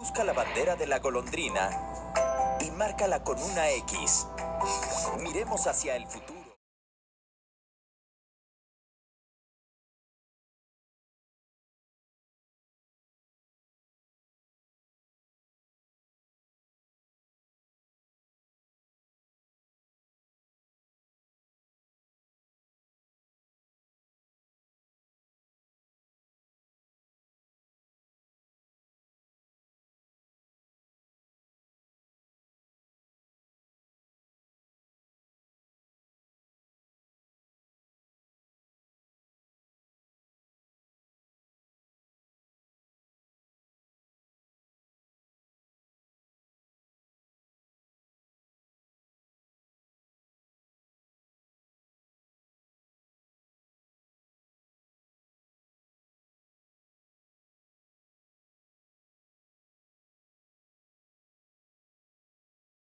Busca la bandera de la golondrina y márcala con una X. Miremos hacia el futuro.